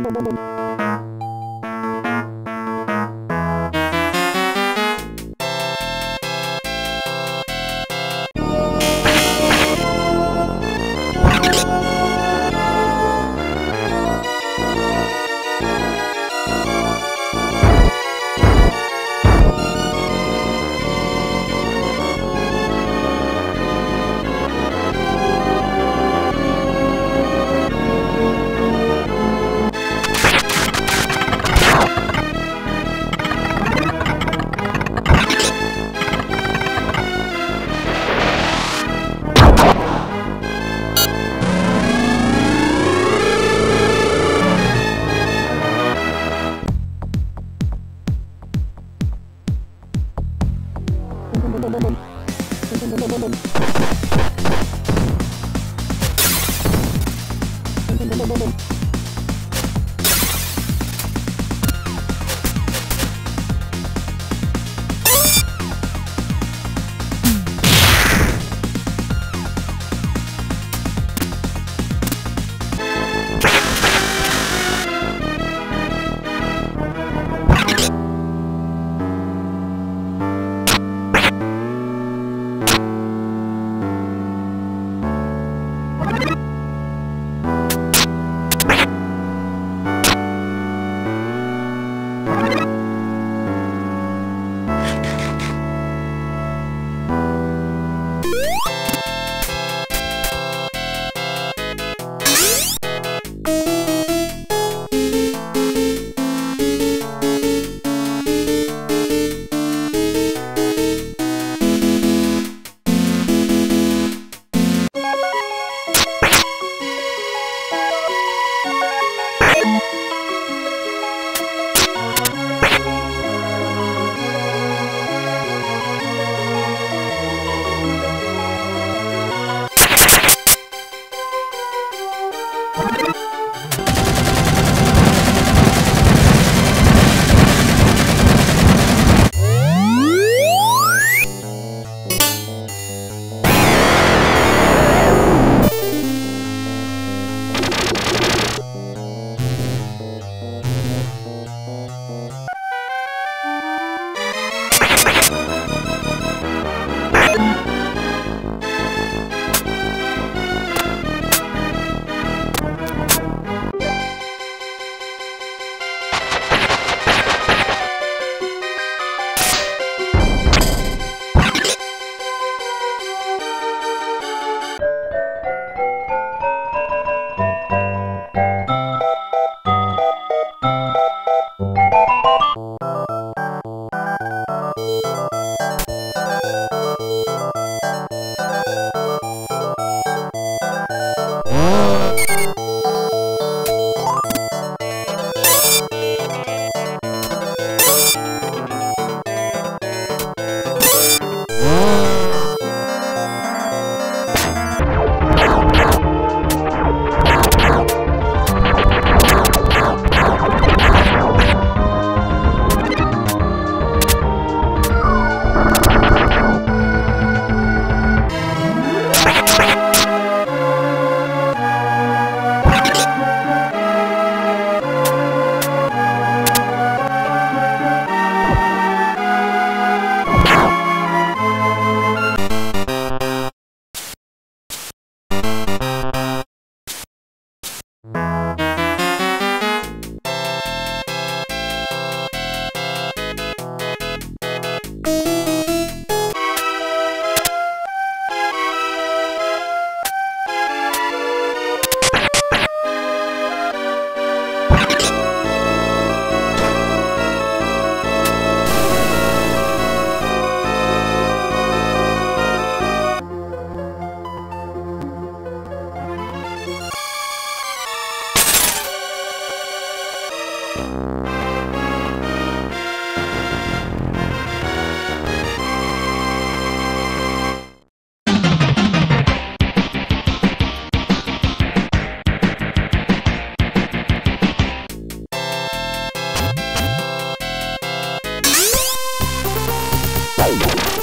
Música you Música